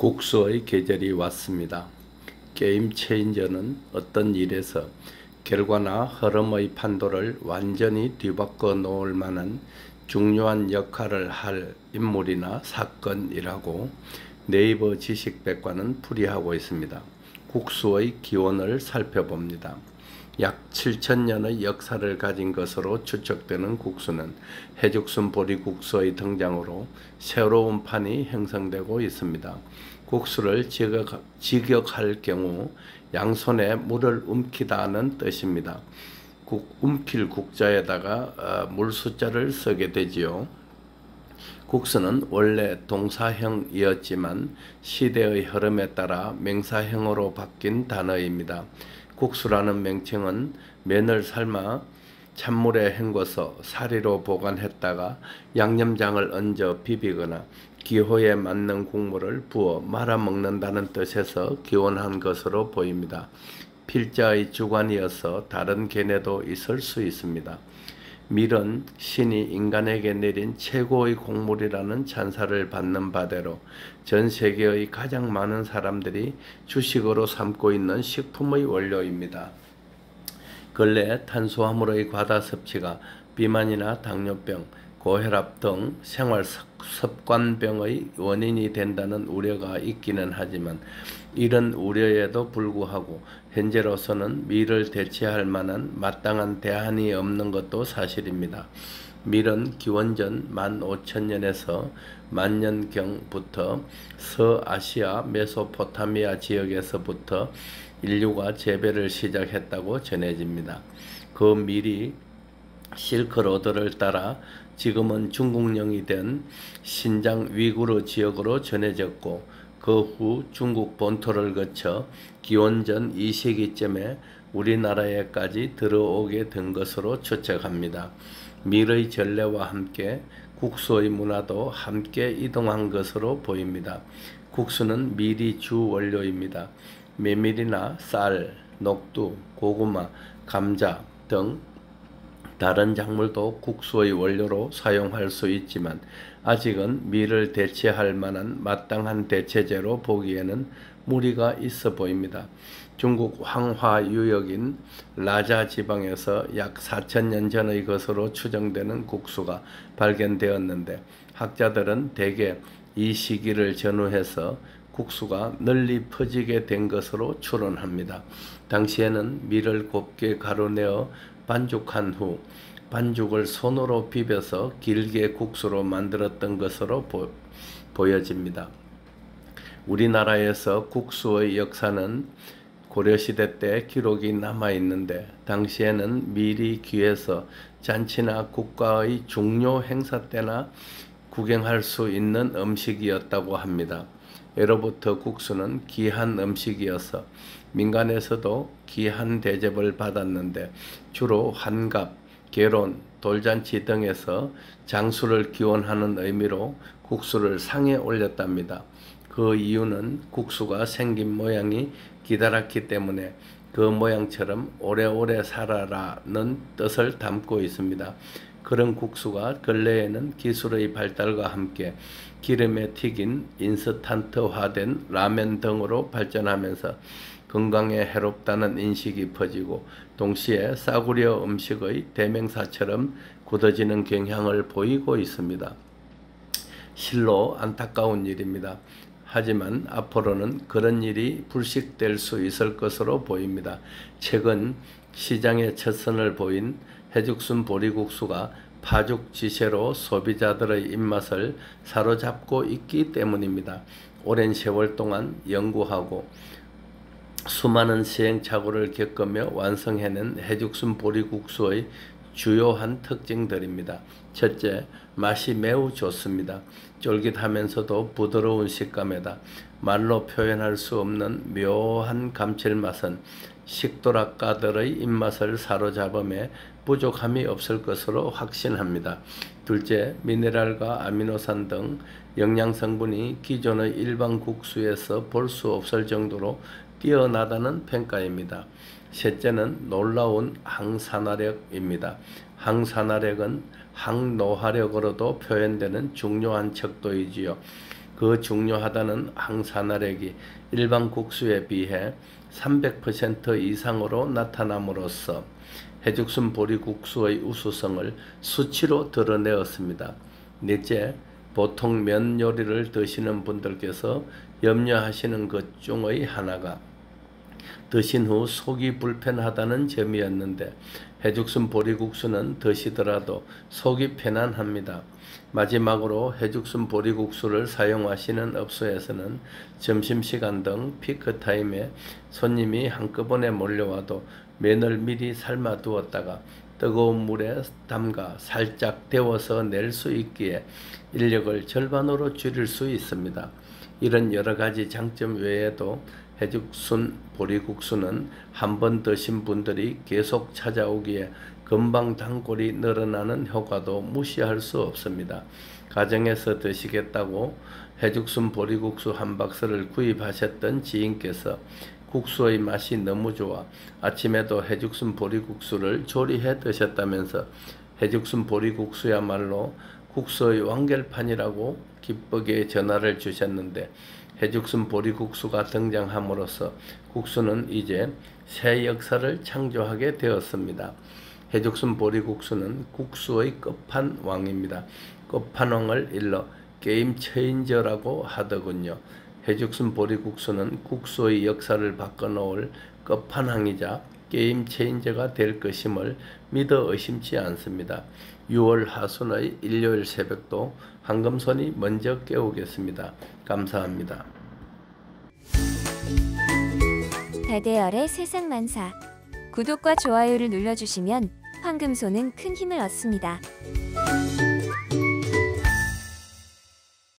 국수의 계절이 왔습니다. 게임 체인저는 어떤 일에서 결과나 흐름의 판도를 완전히 뒤바꿔 놓을 만한 중요한 역할을 할 인물이나 사건이라고 네이버 지식백과는 풀이하고 있습니다. 국수의 기원을 살펴봅니다. 약 7천년의 역사를 가진 것으로 추측되는 국수는 해죽순 보리국수의 등장으로 새로운 판이 형성되고 있습니다. 국수를 직역, 직역할 경우 양손에 물을 움키다는 뜻입니다. 국, 움킬 국자에다가 어, 물 숫자를 쓰게 되지요. 국수는 원래 동사형이었지만 시대의 흐름에 따라 명사형으로 바뀐 단어입니다. 국수라는 명칭은 면을 삶아 찬물에 헹궈서 사리로 보관했다가 양념장을 얹어 비비거나 기호에 맞는 국물을 부어 말아 먹는다는 뜻에서 기원한 것으로 보입니다. 필자의 주관이어서 다른 견해도 있을 수 있습니다. 밀은 신이 인간에게 내린 최고의 곡물이라는 찬사를 받는 바대로 전 세계의 가장 많은 사람들이 주식으로 삼고 있는 식품의 원료입니다. 근래 탄수화물의 과다 섭취가 비만이나 당뇨병, 고혈압 등 생활 습관병의 원인이 된다는 우려가 있기는 하지만 이런 우려에도 불구하고 현재로서는 밀을 대체할 만한 마땅한 대안이 없는 것도 사실입니다. 밀은 기원전 15,000년에서 만년경부터 서아시아 메소포타미아 지역에서부터 인류가 재배를 시작했다고 전해집니다. 그 밀이 실크로드를 따라 지금은 중국령이 된 신장 위구르 지역으로 전해졌고 그 후 중국 본토를 거쳐 기원전 2세기쯤에 우리나라에까지 들어오게 된 것으로 추측합니다. 밀의 전래와 함께 국수의 문화도 함께 이동한 것으로 보입니다. 국수는 밀이 주 원료입니다. 메밀이나 쌀, 녹두, 고구마, 감자 등 다른 작물도 국수의 원료로 사용할 수 있지만 아직은 밀을 대체할 만한 마땅한 대체제로 보기에는 무리가 있어 보입니다. 중국 황화 유역인 라자 지방에서 약 4천년 전의 것으로 추정되는 국수가 발견되었는데 학자들은 대개 이 시기를 전후해서 국수가 널리 퍼지게 된 것으로 추론합니다. 당시에는 밀을 곱게 가루내어 반죽한 후 반죽을 손으로 비벼서 길게 국수로 만들었던 것으로 보, 보여집니다. 우리나라에서 국수의 역사는 고려시대 때 기록이 남아 있는데 당시에는 밀이 귀해서 잔치나 국가의 중요 행사 때나 구경할 수 있는 음식이었다고 합니다. 예로부터 국수는 귀한 음식이어서 민간에서도 귀한 대접을 받았는데 주로 환갑, 결혼, 돌잔치 등에서 장수를 기원하는 의미로 국수를 상에 올렸답니다. 그 이유는 국수가 생긴 모양이 기다랗기 때문에 그 모양처럼 오래오래 살아라는 뜻을 담고 있습니다. 그런 국수가 근래에는 기술의 발달과 함께 기름에 튀긴 인스턴트화된 라면 등으로 발전하면서 건강에 해롭다는 인식이 퍼지고 동시에 싸구려 음식의 대명사처럼 굳어지는 경향을 보이고 있습니다. 실로 안타까운 일입니다. 하지만 앞으로는 그런 일이 불식될 수 있을 것으로 보입니다. 최근 시장에 첫 선을 보인 해죽순 보리국수가 파죽 지세로 소비자들의 입맛을 사로잡고 있기 때문입니다. 오랜 세월 동안 연구하고 수많은 시행착오를 겪으며 완성해낸 해죽순 보리국수의 주요한 특징들입니다. 첫째, 맛이 매우 좋습니다. 쫄깃하면서도 부드러운 식감에다 말로 표현할 수 없는 묘한 감칠맛은 식도락가들의 입맛을 사로잡음에 부족함이 없을 것으로 확신합니다. 둘째, 미네랄과 아미노산 등 영양 성분이 기존의 일반 국수에서 볼 수 없을 정도로 뛰어나다는 평가입니다. 셋째는 놀라운 항산화력입니다. 항산화력은 항노화력으로도 표현되는 중요한 척도이지요. 그 중요하다는 항산화력이 일반 국수에 비해 300% 이상으로 나타남으로써 해죽순 보리국수의 우수성을 수치로 드러내었습니다. 넷째, 보통 면 요리를 드시는 분들께서 염려하시는 것 중의 하나가 드신 후 속이 불편하다는 점이었는데 해죽순 보리국수는 드시더라도 속이 편안합니다. 마지막으로 해죽순 보리국수를 사용하시는 업소에서는 점심시간 등 피크타임에 손님이 한꺼번에 몰려와도 면을 미리 삶아 두었다가 뜨거운 물에 담가 살짝 데워서 낼 수 있기에 인력을 절반으로 줄일 수 있습니다. 이런 여러 가지 장점 외에도 해죽순 보리국수는 한 번 드신 분들이 계속 찾아오기에 금방 단골이 늘어나는 효과도 무시할 수 없습니다. 가정에서 드시겠다고 해죽순 보리국수 한 박스를 구입하셨던 지인께서 국수의 맛이 너무 좋아 아침에도 해죽순 보리국수를 조리해 드셨다면서 해죽순 보리국수야말로 국수의 완결판이라고 기쁘게 전화를 주셨는데 해죽순 보리국수가 등장함으로써 국수는 이제 새 역사를 창조하게 되었습니다. 해죽순 보리국수는 국수의 끝판왕입니다. 끝판왕을 일러 게임 체인저라고 하더군요. 해죽순 보리국수는 국수의 역사를 바꿔놓을 끝판왕이자 게임 체인저가 될 것임을 믿어 의심치 않습니다. 6월 하순의 일요일 새벽도 황금손이 먼저 깨우겠습니다. 감사합니다. 다대열의 세상 만사 구독과 좋아요를 눌러주시면 황금소는 큰 힘을 얻습니다.